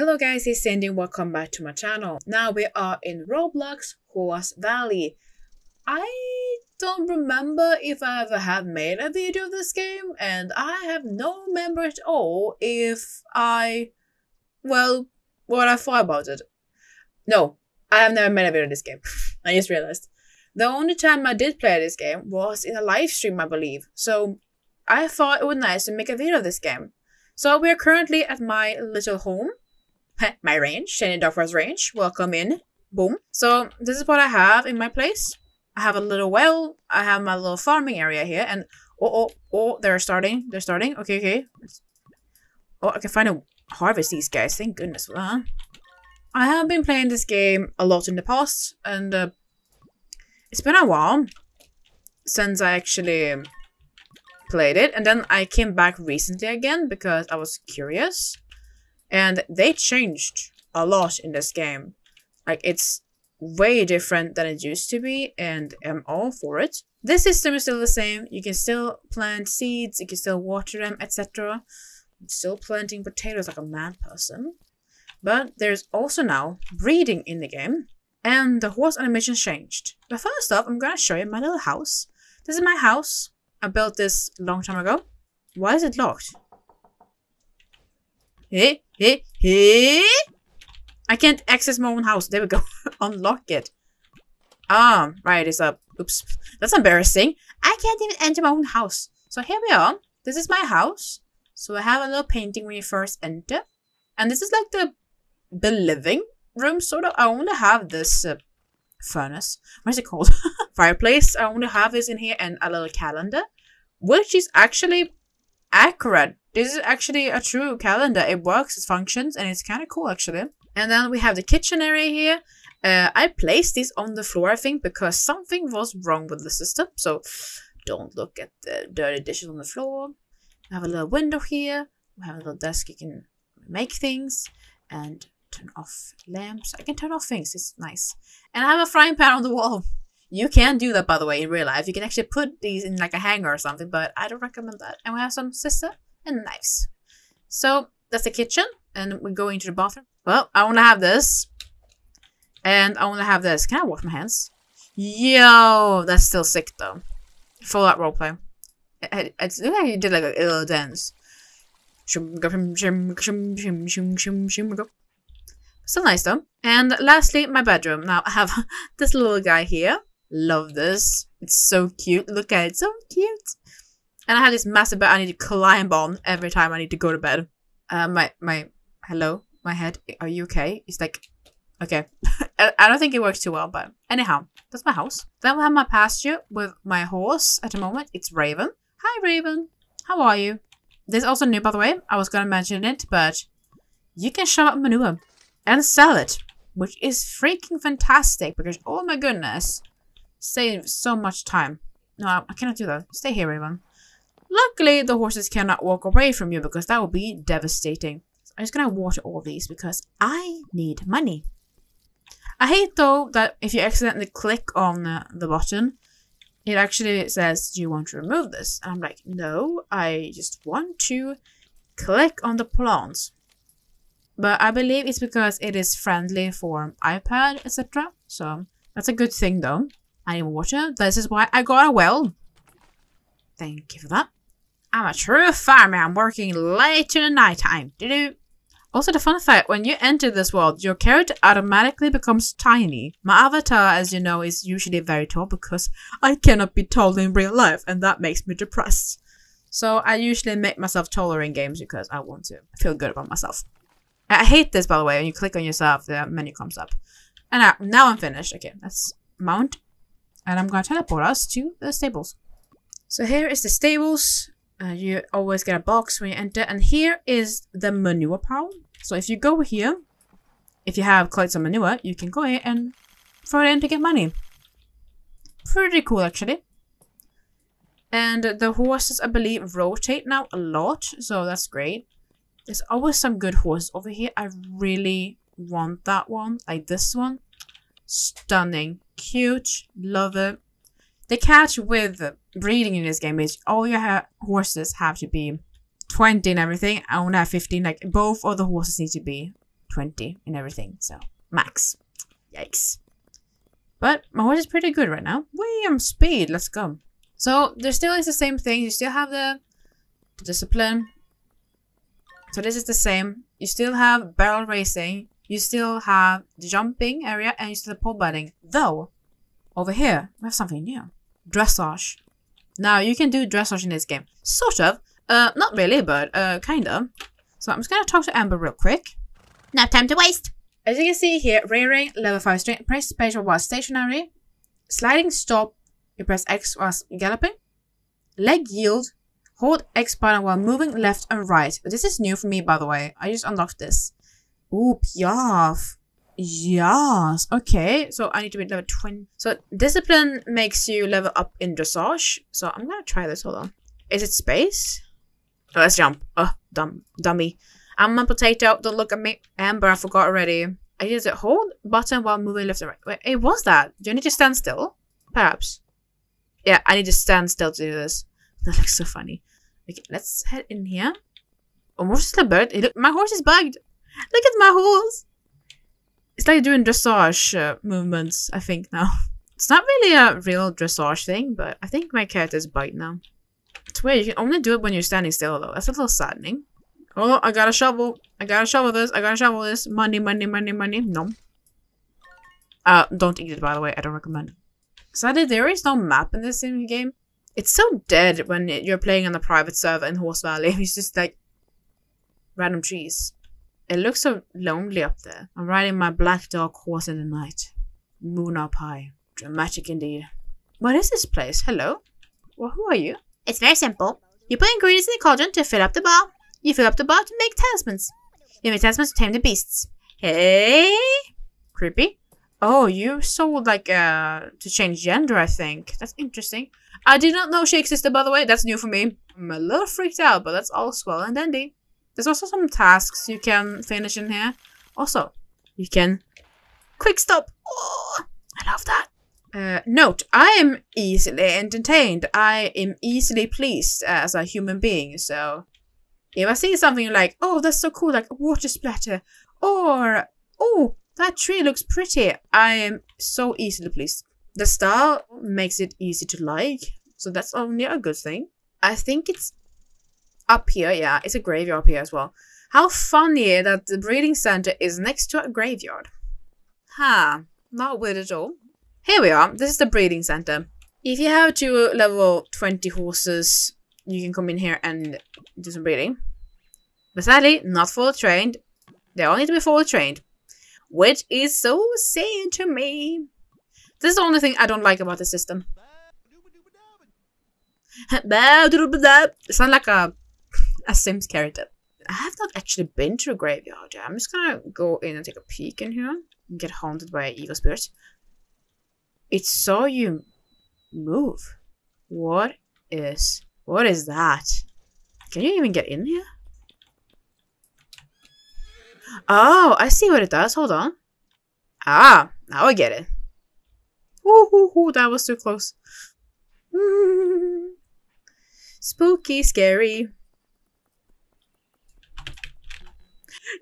Hello guys, it's Sandy and welcome back to my channel. Now we are in Roblox Horse Valley. I don't remember if I ever have made a video of this game and I have no memory at all if I, well, what I thought about it. No, I have never made a video of this game. I just realized. The only time I did play this game was in a live stream, I believe. So I thought it would be nice to make a video of this game. So we are currently at my little home my range, Duffers range. Welcome in. Boom. So this is what I have in my place. I have a little well. I have my little farming area here. And oh, oh, oh, they're starting. They're starting. Okay, okay. Oh, I can finally harvest these guys. Thank goodness for that. I have been playing this game a lot in the past. And uh, it's been a while since I actually played it. And then I came back recently again because I was curious. And they changed a lot in this game. Like, it's way different than it used to be, and I'm all for it. This system is still the same. You can still plant seeds, you can still water them, etc. I'm Still planting potatoes like a mad person. But there's also now breeding in the game, and the horse animation changed. But first off, I'm gonna show you my little house. This is my house. I built this a long time ago. Why is it locked? Eh? hey, hey! I can't access my own house. There we go. Unlock it. Ah, right, it's up. Oops. That's embarrassing. I can't even enter my own house. So here we are. This is my house. So I have a little painting when you first enter. And this is like the the living room, sort of. I only have this uh, furnace. What is it called? Fireplace. I only have this in here and a little calendar. Which is actually accurate this is actually a true calendar. It works, it functions, and it's kind of cool actually. And then we have the kitchen area here. Uh, I placed this on the floor, I think, because something was wrong with the system. So don't look at the dirty dishes on the floor. We have a little window here. We have a little desk you can make things and turn off lamps. I can turn off things. It's nice. And I have a frying pan on the wall. You can do that, by the way, in real life. You can actually put these in like a hanger or something, but I don't recommend that. And we have some sister and knives. So that's the kitchen, and we go into the bathroom. Well, I want to have this, and I want to have this. Can I wash my hands? Yo, that's still sick though. Full out roleplay. I, I, you did like a little dance. Still nice though. And lastly, my bedroom. Now I have this little guy here. Love this. It's so cute. Look at it. So cute. And I have this massive bed I need to climb on every time I need to go to bed. Uh, my, my, hello, my head, are you okay? It's like, okay. I don't think it works too well, but anyhow, that's my house. Then we have my pasture with my horse at the moment. It's Raven. Hi, Raven. How are you? This is also new, by the way. I was going to mention it, but you can shove up manure and sell it, which is freaking fantastic because, oh my goodness, save so much time. No, I cannot do that. Stay here, Raven. Luckily, the horses cannot walk away from you because that would be devastating. I'm just gonna water all these because I need money. I hate though that if you accidentally click on the, the button, it actually says, do you want to remove this? And I'm like, no, I just want to click on the plants. But I believe it's because it is friendly for iPad, etc. So that's a good thing though. I need water. This is why I got a well. Thank you for that. I'm a true. I'm working late in the night time. Also, the fun fact, when you enter this world, your character automatically becomes tiny. My avatar, as you know, is usually very tall because I cannot be tall in real life, and that makes me depressed. So I usually make myself taller in games because I want to feel good about myself. I hate this, by the way, when you click on yourself, the menu comes up. And now, now I'm finished. Okay, let's mount. And I'm going to teleport us to the stables. So here is the stables. Uh, you always get a box when you enter. And here is the manure pile. So if you go here, if you have quite some manure, you can go here and throw it in to get money. Pretty cool, actually. And the horses, I believe, rotate now a lot. So that's great. There's always some good horses over here. I really want that one. Like this one. Stunning. Cute. Love it. The catch with breeding in this game is all your ha horses have to be 20 and everything. I only have 15. Like, both of the horses need to be 20 and everything. So, max. Yikes. But my horse is pretty good right now. William speed, let's go. So, there still is the same thing. You still have the, discipline. So this is the same. You still have barrel racing. You still have the jumping area and you still have pole bending. Though, over here, we have something new. Dressage. Now, you can do dressage in this game. Sort of. Uh, not really, but uh, kinda. So I'm just gonna talk to Amber real quick. No time to waste. As you can see here, rearing, level 5 strength, press spatial while stationary. Sliding stop, you press X while galloping. Leg yield, hold X button while moving left and right. This is new for me, by the way. I just unlocked this. Ooh, piaffe. Yes. Okay, so I need to be level 20. So discipline makes you level up in dressage. So I'm gonna try this, hold on. Is it space? Oh, let's jump. Oh, dumb, dummy. I'm a potato. Don't look at me. Amber, I forgot already. I use it hold button while moving left and right. Wait, it was that. Do you need to stand still? Perhaps. Yeah, I need to stand still to do this. That looks so funny. Okay, let's head in here. Oh, where's the bird? Look, my horse is bugged. Look at my horse. It's like doing dressage uh, movements, I think, now. It's not really a real dressage thing, but I think my character is bugged now. It's weird. You can only do it when you're standing still, though. That's a little saddening. Oh, I got a shovel. I gotta shovel this. I gotta shovel this. Money, money, money, money. No. Uh, don't eat it, by the way. I don't recommend. Sadly, there is no map in this game. It's so dead when you're playing on the private server in Horse Valley. It's just like random trees. It looks so lonely up there. I'm riding my black dark horse in the night. Moon up high. Dramatic indeed. What is this place? Hello? Well, who are you? It's very simple. You put ingredients in the cauldron to fill up the bar. You fill up the bar to make talismans. You make talismans to tame the beasts. Hey? Creepy. Oh, you sold like uh to change gender, I think. That's interesting. I did not know she existed, by the way. That's new for me. I'm a little freaked out, but that's all swell and dandy. There's also some tasks you can finish in here. Also, you can quick stop. Oh, I love that. Uh, note, I am easily entertained. I am easily pleased as a human being. So, if I see something like, oh, that's so cool, like water splatter, or oh, that tree looks pretty, I am so easily pleased. The style makes it easy to like, so that's only a good thing. I think it's up here, yeah, it's a graveyard up here as well. How funny that the breeding center is next to a graveyard. Huh, not weird at all. Here we are. This is the breeding center. If you have two level 20 horses, you can come in here and do some breeding. But sadly, not fully trained. They all need to be fully trained. Which is so sad to me. This is the only thing I don't like about the system. Sound like a, a Sims character. I have not actually been to a graveyard. I'm just gonna go in and take a peek in here and get haunted by evil spirits. It saw you move. What is... What is that? Can you even get in here? Oh, I see what it does. Hold on. Ah, now I get it. Woohoo, that was too close. Spooky, scary.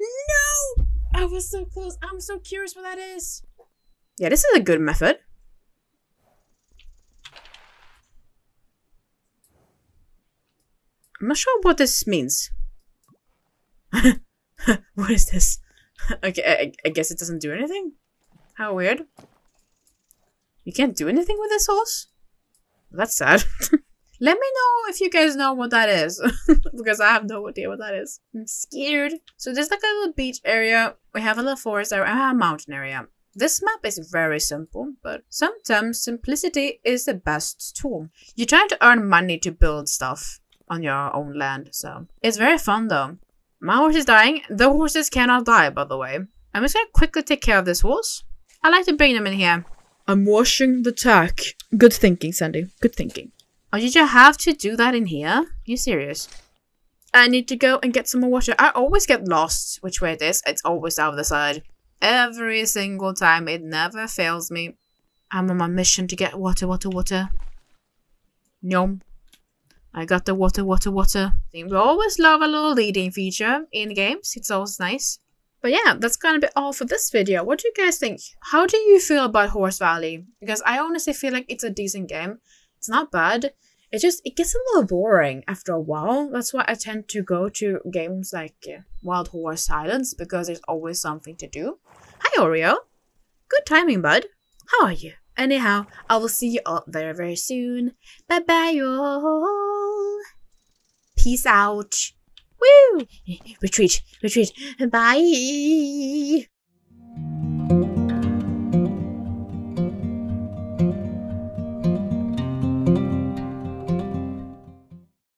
No! I was so close. I'm so curious what that is. Yeah, this is a good method. I'm not sure what this means. what is this? okay, I, I, guess it doesn't do anything? How weird. You can't do anything with this horse? That's sad. Let me know if you guys know what that is. because I have no idea what that is. I'm scared. So there's like a little beach area. We have a little forest area. A mountain area. This map is very simple, but sometimes simplicity is the best tool. You're trying to earn money to build stuff on your own land. So it's very fun though. My horse is dying. The horses cannot die, by the way. I'm just gonna quickly take care of this horse. I like to bring them in here. I'm washing the tack. Good thinking, Sandy. Good thinking. Oh, did you have to do that in here? Are you serious? I need to go and get some more water. I always get lost which way it is. It's always the other side. Every single time. It never fails me. I'm on my mission to get water, water, water. Nom. I got the water, water, water. We always love a little leading feature in games. It's always nice. But yeah, that's gonna be all for this video. What do you guys think? How do you feel about Horse Valley? Because I honestly feel like it's a decent game. It's not bad. It just it gets a little boring after a while. That's why I tend to go to games like uh, Wild Horse Islands because there's always something to do. Hi Oreo. Good timing, bud. How are you? Anyhow, I will see you all very very soon. Bye bye all. Peace out. Woo! Retreat, retreat. Bye.